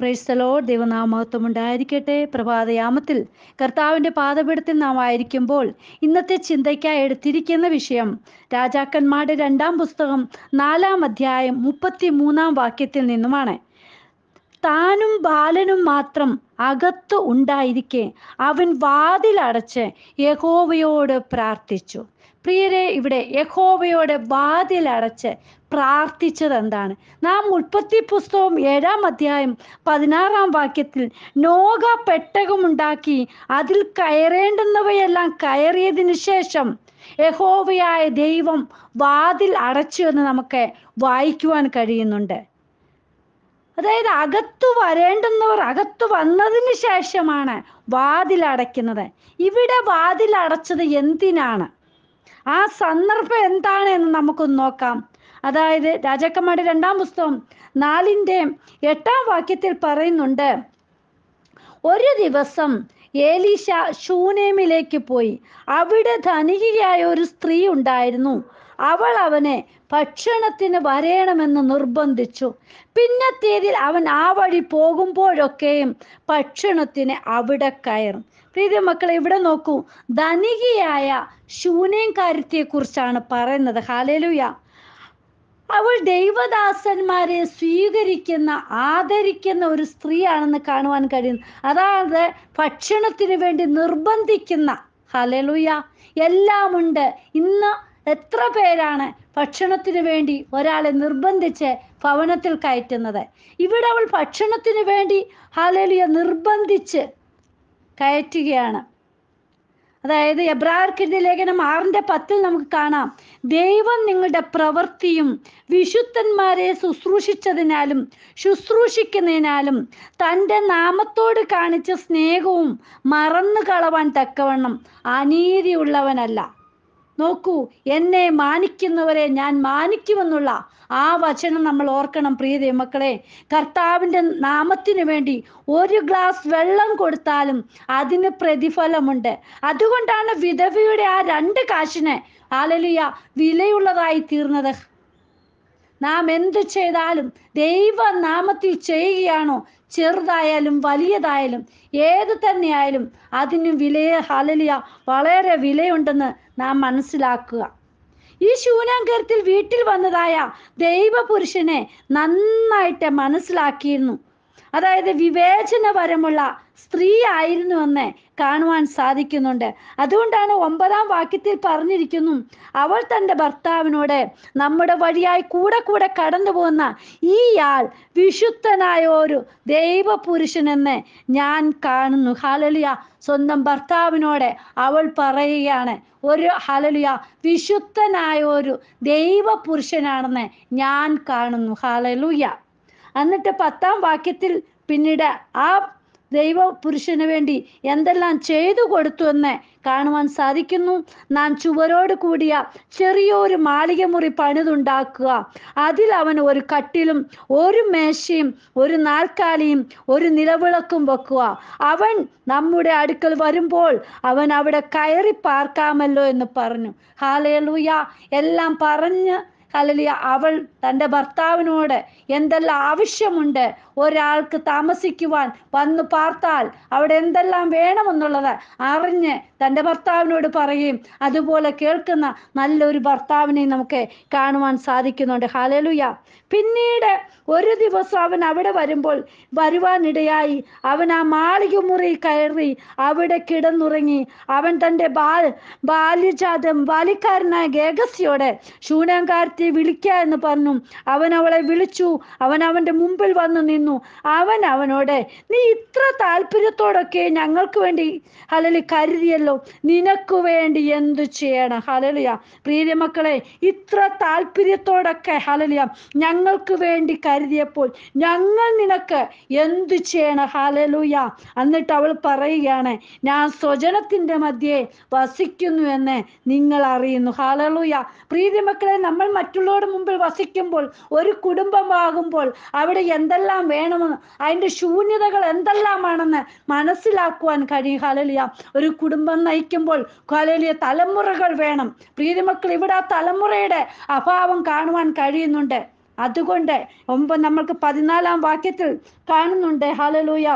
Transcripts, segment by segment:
പ്രൈസ്തലോ ദൈവനാമഹത്വം ഉണ്ടായിരിക്കട്ടെ. പ്രഭാതയാമത്തിൽ കർത്താവിന്റെ പാദപീഠത്തിൽ നാം ആയിരിക്കുമ്പോൾ ഇന്നത്തെ ചിന്തയ്ക്കായി എടുത്തിരിക്കുന്ന വിഷയം രാജാക്കന്മാരുടെ രണ്ടാം പുസ്തകം നാലാം അധ്യായം മുപ്പത്തി മൂന്നാം വാക്യത്തിൽ നിന്നുമാണ്. താനും ബാലനും മാത്രം അകത്ത് ഉണ്ടായിരിക്കെ. അവൻ വാതിലടച്ച് യഹോവയോട് പ്രാർത്ഥിച്ചു. പ്രിയരെ ഇവിടെ യഹോവയോട് വാതിലടച്ച് പ്രാർത്ഥിച്ചത് എന്താണ് നാം ഉൽപ്പത്തി പുസ്തകം ഏഴാം അധ്യായം പതിനാറാം വാക്യത്തിൽ നോഗ പെട്ടകമുണ്ടാക്കി അതിൽ കയറേണ്ടുന്നവയെല്ലാം കയറിയതിനു ശേഷം യഹോവയായ ദൈവം വാതിൽ അടച്ചു എന്ന് നമുക്ക് വായിക്കുവാൻ കഴിയുന്നുണ്ട്. അതായത് അകത്തു വരേണ്ടുന്നവർ അകത്തു വന്നതിന് ശേഷമാണ് വാതിൽ അടയ്ക്കുന്നത്. ഇവിടെ വാതിൽ അടച്ചത് എന്തിനാണ്? ആ സന്ദർഭം എന്താണ് എന്ന് നമുക്കൊന്ന് നോക്കാം. അതായത് രാജാക്കന്മാരുടെ രണ്ടാം പുസ്തകം നാലിന്റെ എട്ടാം വാക്യത്തിൽ പറയുന്നുണ്ട് ഒരു ദിവസം ഏലീശ ഷൂനേമിലേക്ക് പോയി. അവിടെ ധനികയായ ഒരു സ്ത്രീ ഉണ്ടായിരുന്നു. അവൾ അവനെ ഭക്ഷണത്തിന് വരയണമെന്ന് നിർബന്ധിച്ചു. പിന്നത്തേതിൽ അവൻ ആ വഴി പോകുമ്പോഴൊക്കെയും ഭക്ഷണത്തിന് അവിടെ കയറും. പ്രീതി മക്കളെ ഇവിടെ നോക്കൂ. ധനികയായ ശൂനേംകാര്യത്തെ കുറിച്ചാണ് പറയുന്നത്. ഹാലലുയ അവൾ ദൈവദാസന്മാരെ സ്വീകരിക്കുന്ന ആദരിക്കുന്ന ഒരു സ്ത്രീയാണെന്ന് കാണുവാൻ കഴിയുന്നു. അതായത് ഭക്ഷണത്തിന് വേണ്ടി നിർബന്ധിക്കുന്ന ഹലലുയ എല്ലാമുണ്ട്. ഇന്ന് എത്ര പേരാണ് ഭക്ഷണത്തിന് വേണ്ടി ഒരാളെ നിർബന്ധിച്ച് ഭവനത്തിൽ കയറ്റുന്നത്? ഇവിടെ അവൾ ഭക്ഷണത്തിന് വേണ്ടി ഹലലിയ നിർബന്ധിച്ച് കയറ്റുകയാണ്. അതായത് എബ്രാർക്കിന്റെ ലേഖനം ആറിന്റെ പത്തിൽ നമുക്ക് കാണാം. ദൈവം നിങ്ങളുടെ പ്രവൃത്തിയും വിശുദ്ധന്മാരെ ശുശ്രൂഷിച്ചതിനാലും ശുശ്രൂഷിക്കുന്നതിനാലും തന്റെ നാമത്തോട് കാണിച്ച സ്നേഹവും മറന്നു കളവാൻ തക്കവണ്ണം അനീതിയുള്ളവനല്ല. നോക്കൂ എന്നെ മാനിക്കുന്നവരെ ഞാൻ മാനിക്കുമെന്നുള്ള ആ വചനം നമ്മൾ ഓർക്കണം പ്രിയ മക്കളെ. കർത്താവിന്റെ നാമത്തിന് വേണ്ടി ഒരു ഗ്ലാസ് വെള്ളം കൊടുത്താലും അതിന് പ്രതിഫലമുണ്ട്. അതുകൊണ്ടാണ് വിധവയുടെ ആ രണ്ട് കാശിനെ ആലലിയ വിലയുള്ളതായി തീർന്നത്. നാം എന്ത് ചെയ്താലും ദൈവനാമത്തിൽ ചെയ്യുകയാണോ? ചെറുതായാലും വലിയതായാലും ഏത് തന്നെയായാലും അതിന് വിലയെ ഹലലിയ വളരെ വിലയുണ്ടെന്ന് നാം മനസ്സിലാക്കുക. ഈ ശൂനാങ്കരത്തിൽ വീട്ടിൽ വന്നതായ ദൈവപുരുഷനെ നന്നായിട്ട് മനസ്സിലാക്കിയിരുന്നു. അതായത് വിവേചനപരമുള്ള സ്ത്രീ ആയിരുന്നുവെന്ന് കാണുവാൻ സാധിക്കുന്നുണ്ട്. അതുകൊണ്ടാണ് ഒമ്പതാം വാക്യത്തിൽ പറഞ്ഞിരിക്കുന്നു അവൾ തന്റെ ഭർത്താവിനോട് നമ്മുടെ വഴിയായി കൂടെ കൂടെ കടന്നു പോകുന്ന ഈയാൾ വിശുദ്ധനായ ഒരു ദൈവപുരുഷനെന്ന് ഞാൻ കാണുന്നു. ഹാലലിയ സ്വന്തം ഭർത്താവിനോട് അവൾ പറയുകയാണ് ഒരു ഹാലലിയ വിശുദ്ധനായ ഒരു ദൈവപുരുഷനാണെന്ന് ഞാൻ കാണുന്നു. ഹാലലുയ എന്നിട്ട് പത്താം വാക്യത്തിൽ പിന്നീട് ആ ദൈവ പുരുഷന് വേണ്ടി എന്തെല്ലാം ചെയ്തു കൊടുത്തു എന്ന് കാണുവാൻ സാധിക്കുന്നു. നാം ചുവരോട് കൂടിയ ചെറിയൊരു മാളിക മുറി പണിതുണ്ടാക്കുക. അതിൽ അവൻ ഒരു കട്ടിലും ഒരു മേശയും ഒരു നാൽക്കാലിയും ഒരു നിലവിളക്കും വെക്കുക. അവൻ നമ്മുടെ അടുക്കൽ വരുമ്പോൾ അവൻ അവിടെ കയറി പാർക്കാമല്ലോ എന്ന് പറഞ്ഞു. ഹാലയലൂയ എല്ലാം പറഞ്ഞ് ഹലലിയ അവൾ തന്റെ ഭർത്താവിനോട് എന്തെല്ലാം ആവശ്യമുണ്ട് ഒരാൾക്ക് താമസിക്കുവാൻ വന്നു പാർത്താൽ അവിടെ എന്തെല്ലാം വേണമെന്നുള്ളത് അറിഞ്ഞ് തന്റെ ഭർത്താവിനോട് പറയും അതുപോലെ കേൾക്കുന്ന നല്ലൊരു ഭർത്താവിനെ നമുക്ക് കാണുവാൻ സാധിക്കുന്നുണ്ട്. ഹാലലുയ പിന്നീട് ഒരു ദിവസം അവൻ അവിടെ വരുമ്പോൾ വരുവാനിടയായി അവൻ ആ മാളിക മുറി കയറി അവിടെ കിടന്നുറങ്ങി അവൻ തന്റെ ബാൽ ബാല്യജാതം ബാല്യക്കാരനായ ഗേഗസിയോടെ ശൂനങ്കാരത്തെ വിളിക്കുക എന്ന് പറഞ്ഞു. അവൻ അവളെ വിളിച്ചു. അവൻ അവന്റെ മുമ്പിൽ വന്നു നിന്നു. അവൻ അവനോട് നീ ഇത്ര താല്പര്യത്തോടൊക്കെ ഞങ്ങൾക്ക് വേണ്ടി ഹലലി കരുതിയല്ലോ. നിനക്ക് വേണ്ടി എന്തു ചെയ്യണം? ഹലലിയ പ്രിയമക്കളെ ഇത്ര താല്പര്യത്തോടൊക്കെ ഹലലിയ ഞങ്ങൾക്ക് വേണ്ടി കരുതിയപ്പോൾ ഞങ്ങൾ നിനക്ക് എന്തു ചെയ്യണം? ഹലലുയ എന്നിട്ട് അവൾ പറയുകയാണ് ഞാൻ സ്വജനത്തിന്റെ മധ്യേ വസിക്കുന്നു എന്ന് നിങ്ങൾ അറിയുന്നു. ഹലലുയ പ്രീതിമക്കളെ നമ്മൾ മറ്റുള്ളവരുടെ മുമ്പിൽ വസിക്കുമ്പോൾ ഒരു കുടുംബമാകുമ്പോൾ അവിടെ എന്തെല്ലാം വേണമെന്ന്. അതിന്റെ ശൂന്യതകൾ എന്തെല്ലാമാണെന്ന് മനസ്സിലാക്കുവാൻ കഴിയും. ഹലലിയ ഒരു കുടുംബം നയിക്കുമ്പോൾ ഹലലിയ തലമുറകൾ വേണം. പ്രീതിമക്കൾ ഇവിടെ ആ തലമുറയുടെ അഭാവം കാണുവാൻ കഴിയുന്നുണ്ട്. അതുകൊണ്ട് ഒമ്പ നമ്മൾക്ക് പതിനാലാം വാക്യത്തിൽ കാണുന്നുണ്ട്. ഹാലലൂയ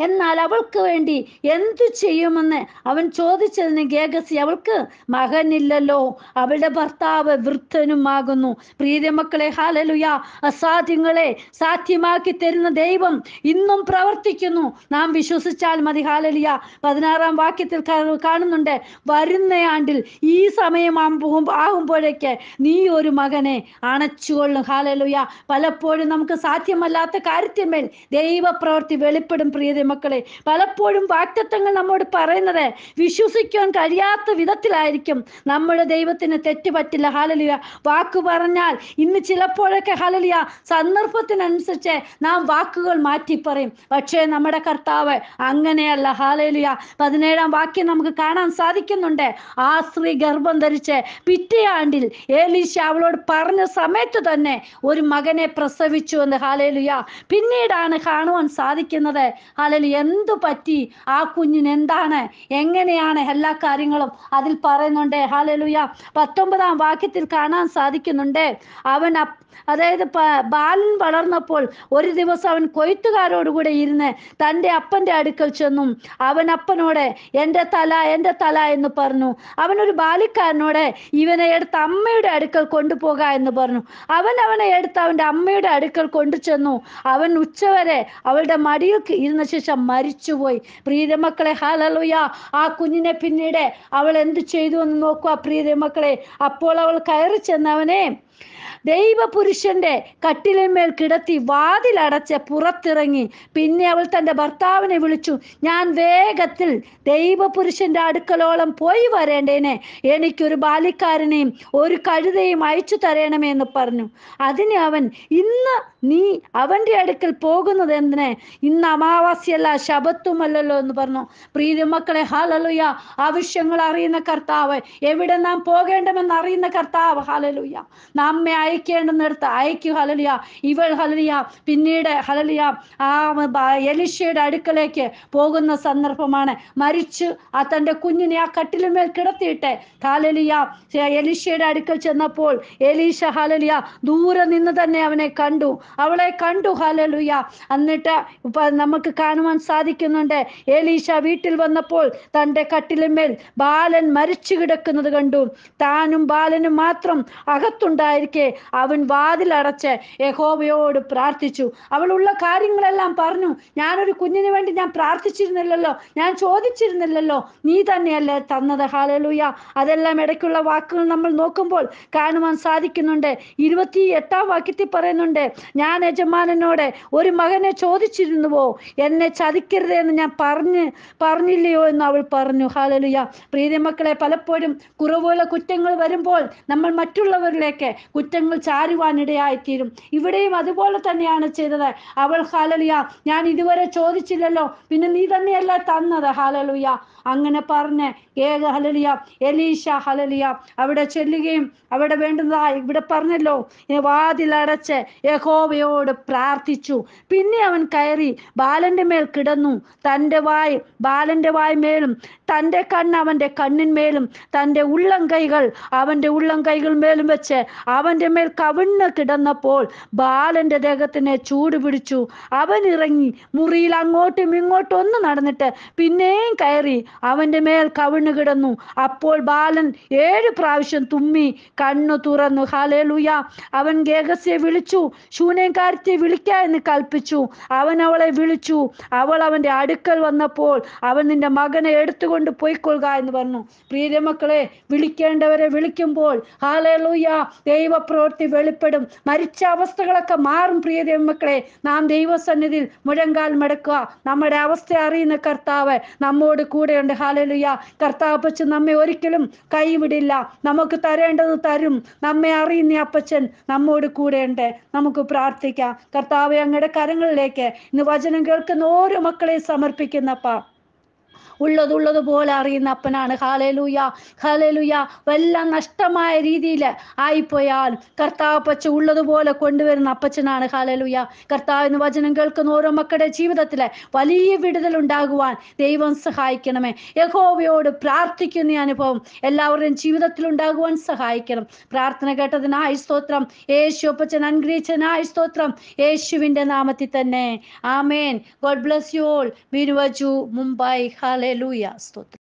എന്നാൽ അവൾക്ക് വേണ്ടി എന്തു ചെയ്യുമെന്ന് അവൻ ചോദിച്ചതിന് ഗേഗസി അവൾക്ക് മകനില്ലല്ലോ അവളുടെ ഭർത്താവ് വൃദ്ധനുമാകുന്നു. പ്രീതിമക്കളെ ഹാലലുയ അസാധ്യങ്ങളെ സാധ്യമാക്കി തരുന്ന ദൈവം ഇന്നും പ്രവർത്തിക്കുന്നു. നാം വിശ്വസിച്ചാൽ മതി ഹാലലിയ പതിനാറാം വാക്യത്തിൽ കാണുന്നുണ്ട് വരുന്ന ആണ്ടിൽ ഈ സമയം ആകുമ്പോ- ആകുമ്പോഴേക്ക് നീ ഒരു മകനെ അണച്ചുകൊള്ളും ഹാലലുയ പലപ്പോഴും നമുക്ക് സാധ്യമല്ലാത്ത കാര്യത്തിന്മേൽ ദൈവപ്രവൃത്തി വെളിപ്പെടും പ്രിയത മക്കളെ പലപ്പോഴും വാക്തത്വങ്ങൾ നമ്മോട് പറയുന്നത് വിശ്വസിക്കാൻ കഴിയാത്ത വിധത്തിലായിരിക്കും. നമ്മുടെ ദൈവത്തിന് തെറ്റ് പറ്റില്ല ഹാലലിയ വാക്ക് പറഞ്ഞാൽ ഇന്ന് ചിലപ്പോഴൊക്കെ ഹാലലിയ സന്ദർഭത്തിനനുസരിച്ച് നാം വാക്കുകൾ മാറ്റി പറയും പക്ഷേ നമ്മുടെ കർത്താവ് അങ്ങനെയല്ല ഹാലലിയ പതിനേഴാം വാക്യം നമുക്ക് കാണാൻ സാധിക്കുന്നുണ്ട്. ആ സ്ത്രീ ഗർഭം ധരിച്ച് പിറ്റയാണ്ടിൽ ഏലീശ അവളോട് പറഞ്ഞ സമയത്ത് തന്നെ ഒരു മകനെ പ്രസവിച്ചു എന്ന് ഹാലേലുയ പിന്നീടാണ് കാണുവാൻ സാധിക്കുന്നത് ഹാലലു എന്തു പറ്റി? ആ കുഞ്ഞിന് എന്താണ്? എങ്ങനെയാണ് എല്ലാ കാര്യങ്ങളും? അതിൽ പറയുന്നുണ്ട് ഹാലലുയ പത്തൊമ്പതാം വാക്യത്തിൽ കാണാൻ സാധിക്കുന്നുണ്ട്. അവൻ അതായത് ബാലൻ വളർന്നപ്പോൾ ഒരു ദിവസം അവൻ കൊയ്ത്തുകാരോടുകൂടെ ഇരുന്ന് തന്റെ അപ്പന്റെ അടുക്കൽ ചെന്നു. അവൻ അപ്പനോട് എന്റെ തല എന്റെ തല എന്ന് പറഞ്ഞു. അവനൊരു ബാലിക്കാരനോട് ഇവനെ എടുത്ത് അമ്മയുടെ അടുക്കൽ കൊണ്ടുപോക എന്ന് പറഞ്ഞു. അവൻ അവനെ എടുത്ത് അവന്റെ അമ്മയുടെ അടുക്കൽ കൊണ്ടു ചെന്നു അവൻ ഉച്ചവരെ അവളുടെ മടിയിൽ ക- ഇരുന്ന ശേഷം മരിച്ചുപോയി. പ്രീതമക്കളെ ഹാലലുയ ആ കുഞ്ഞിനെ പിന്നീട് അവൾ എന്ത് ചെയ്തു എന്ന് നോക്കുക പ്രീതമക്കളെ അപ്പോൾ അവൾ കയറി ചെന്നവനെ ദൈവപുരുഷന്റെ കട്ടിലിന്മേൽ കിടത്തി വാതിലടച്ച് പുറത്തിറങ്ങി. പിന്നെ അവൾ തന്റെ ഭർത്താവിനെ വിളിച്ചു ഞാൻ വേഗത്തിൽ ദൈവപുരുഷന്റെ അടുക്കലോളം പോയി വരേണ്ടേനെ. എനിക്കൊരു ബാലിക്കാരനെയും ഒരു കഴുതയും അയച്ചു തരണമേ എന്ന് പറഞ്ഞു. അതിന് അവൻ ഇന്ന് നീ അവന്റെ അടുക്കൽ പോകുന്നത് എന്തിനെ? ഇന്ന് അമാവാസ്യല്ല ശബത്തുമല്ലല്ലോ എന്ന് പറഞ്ഞു. പ്രീതിമക്കളെ ഹാലലുയ ആവശ്യങ്ങൾ അറിയുന്ന കർത്താവ്. എവിടെ നാം പോകേണ്ടമെന്ന് അറിയുന്ന കർത്താവ്. ഹാലലുയ നമ്മെ അയക്കേണ്ടുന്നിടത്ത് അയക്കു ഹലലിയ ഇവൾ ഹലലിയ പിന്നീട് ഹലലിയ ആ എലിഷയുടെ അടുക്കലേക്ക് പോകുന്ന സന്ദർഭമാണ്. മരിച്ചു ആ തന്റെ കുഞ്ഞിനെ ആ കട്ടിലുമേൽ കിടത്തിയിട്ട് ഹലലിയ എലിഷയുടെ അടുക്കൽ ചെന്നപ്പോൾ എലീശ ഹലലിയ ദൂരെ നിന്ന് തന്നെ അവനെ കണ്ടു. അവളെ കണ്ടു ഹലലുയ എന്നിട്ട് നമുക്ക് കാണുവാൻ സാധിക്കുന്നുണ്ട്. എലീശ വീട്ടിൽ വന്നപ്പോൾ തന്റെ കട്ടിലുമേൽ ബാലൻ മരിച്ചു കിടക്കുന്നത് കണ്ടു. താനും ബാലനും മാത്രം അകത്തുണ്ടായിരിക്കെ. അവൻ വാതിലടച്ച് യഹോവയോട് പ്രാർത്ഥിച്ചു. അവളുള്ള കാര്യങ്ങളെല്ലാം പറഞ്ഞു. ഞാനൊരു കുഞ്ഞിന് വേണ്ടി ഞാൻ പ്രാർത്ഥിച്ചിരുന്നില്ലല്ലോ. ഞാൻ ചോദിച്ചിരുന്നില്ലല്ലോ. നീ തന്നെയല്ലേ തന്നത്. ഹാലലൂയ അതെല്ലാം ഇടയ്ക്കുള്ള വാക്കുകൾ നമ്മൾ നോക്കുമ്പോൾ കാണുവാൻ സാധിക്കുന്നുണ്ട്. ഇരുപത്തി എട്ടാം വാക്യത്തിൽ പറയുന്നുണ്ട് ഞാൻ യജമാനനോട് ഒരു മകനെ ചോദിച്ചിരുന്നുവോ? എന്നെ ചതിക്കരുത് എന്ന് ഞാൻ പറഞ്ഞ് പറഞ്ഞില്ലയോ എന്ന് അവൾ പറഞ്ഞു. ഹാലലുയ പ്രീതി മക്കളെ പലപ്പോഴും കുറവുള്ള കുറ്റങ്ങൾ വരുമ്പോൾ നമ്മൾ മറ്റുള്ളവരിലേക്ക് കുറ്റങ്ങൾ ചാരുവാനിടയായിത്തീരും ഇവിടെയും അതുപോലെ തന്നെയാണ് ചെയ്തത്. അവൾ ഹാലലിയ ഞാൻ ഇതുവരെ ചോദിച്ചില്ലല്ലോ. പിന്നെ നീ തന്നെയല്ല തന്നത്. ഹാലലുയ അങ്ങനെ പറഞ്ഞ് ഏക ഹലലിയ എലീഷ ഹലലിയ അവിടെ ചെല്ലുകയും അവിടെ വേണ്ടുന്നതാ ഇവിടെ പറഞ്ഞല്ലോ. വാതിലടച്ച് യഹോവയോട് പ്രാർത്ഥിച്ചു. പിന്നെ അവൻ കയറി ബാലന്റെ മേൽ കിടന്നു. തന്റെ വായ് ബാലന്റെ വായ് മേലും തന്റെ കണ്ണ് അവന്റെ കണ്ണിന്മേലും തന്റെ ഉള്ളം കൈകൾ അവന്റെ ഉള്ളം കൈകൾ മേലും വെച്ച് അവന്റെ മേൽ കവിണ്ണ് കിടന്നപ്പോൾ ബാലന്റെ ദേഹത്തിനെ ചൂട് പിടിച്ചു. അവൻ ഇറങ്ങി മുറിയിൽ അങ്ങോട്ടും ഇങ്ങോട്ടും ഒന്ന് നടന്നിട്ട് പിന്നെയും കയറി അവന്റെ മേൽ കവിണ് കിടന്നു. അപ്പോൾ ബാലൻ ഏഴ് പ്രാവശ്യം തുമ്മി കണ്ണു തുറന്നു. ഹാലേലുയ അവൻ ഗേഗസ്യെ വിളിച്ചു. ശൂനേക്കാരത്തെ വിളിക്ക എന്ന് കൽപ്പിച്ചു. അവൻ അവളെ വിളിച്ചു. അവൾ അവന്റെ അടുക്കൽ വന്നപ്പോൾ അവൻ നിന്റെ മകനെ എടുത്തുകൊണ്ട് പോയിക്കൊള്ളുക എന്ന് പറഞ്ഞു. പ്രിയമക്കളെ വിളിക്കേണ്ടവരെ വിളിക്കുമ്പോൾ ഹാലേലൂയ ദൈവപ്രവൃത്തി വെളിപ്പെടും. മരിച്ച അവസ്ഥകളൊക്കെ മാറും പ്രിയ ദൈവമക്കളെ നാം ദൈവസന്നിധിയിൽ മുഴങ്കാൽ മടക്കുക. നമ്മുടെ അവസ്ഥ അറിയുന്ന കർത്താവ് നമ്മോട് കൂടെയുണ്ട് ഹാലലുയ കർത്താവ് അപ്പച്ചൻ നമ്മെ ഒരിക്കലും കൈവിടില്ല. നമുക്ക് തരേണ്ടത് തരും. നമ്മെ അറിയുന്ന അപ്പച്ചൻ നമ്മോട് കൂടെയുണ്ട്. നമുക്ക് പ്രാർത്ഥിക്കാം. കർത്താവ് അങ്ങയുടെ കരങ്ങളിലേക്ക് ഇന്ന് വചനം കേൾക്കുന്ന ഓരോ മക്കളെ സമർപ്പിക്കുന്നപ്പ. ഉള്ളത് പോലെ അറിയുന്ന അപ്പനാണ്. ഹാലേലൂയ ഹാലേലൂയ വല്ല നഷ്ടമായ രീതിയിൽ ആയിപ്പോയാൽ കർത്താവ് അപ്പച്ച ഉള്ളതുപോലെ കൊണ്ടുവരുന്ന അപ്പച്ചനാണ്. ഹാലേലൂയ എന്ന് വചനം കേൾക്കുന്ന ഓരോ മക്കളുടെ ജീവിതത്തിൽ വലിയ വിടുതൽ ഉണ്ടാകുവാൻ ദൈവം സഹായിക്കണമേ. യഹോവയോട് പ്രാർത്ഥിക്കുന്ന അനുഭവം എല്ലാവരുടെയും ജീവിതത്തിൽ ഉണ്ടാകുവാൻ സഹായിക്കണം. പ്രാർത്ഥന കേട്ടതിനായി സ്തോത്രം. യേശു അപ്പച്ചൻ അനുഗ്രഹിച്ചതിനായി സ്തോത്രം. യേശുവിന്റെ നാമത്തിൽ തന്നെ. Amen. God bless you all. ബിരുവജു Mumbai. Hallelujah സ്തോത്രം